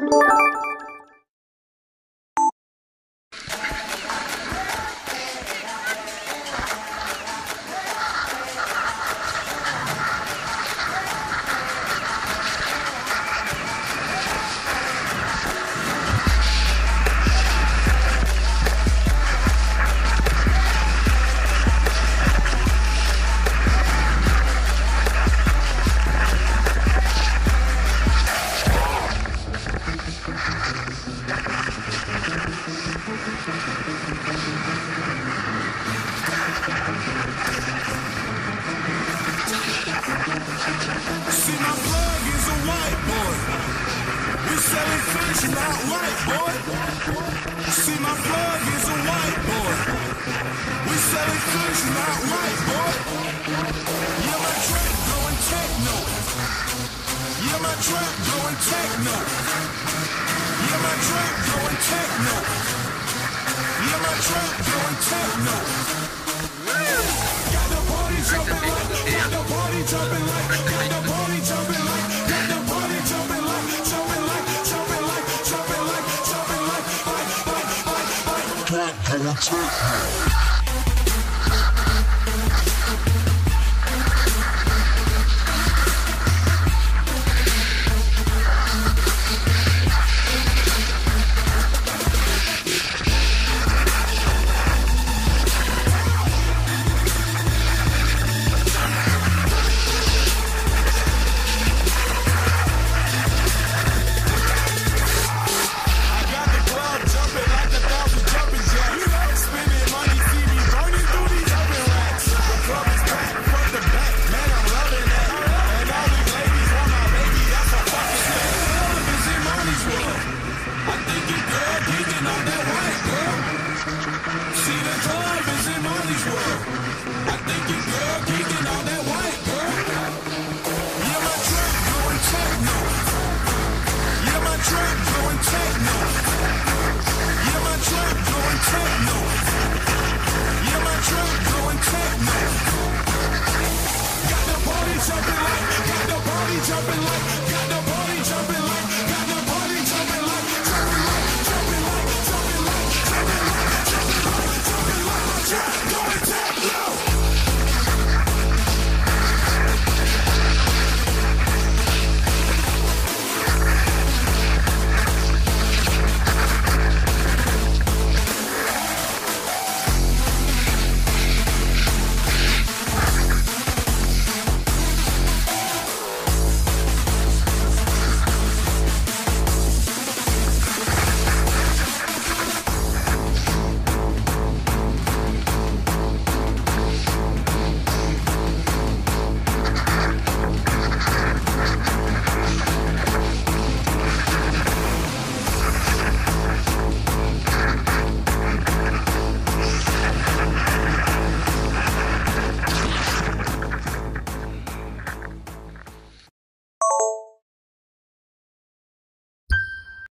Música We selling fish, not white, boy. See, my plug is a white boy. We selling fish, not white, boy. Yeah, my track going techno. Yeah, my track going techno. back, I will take you. jumping like, got the party jumping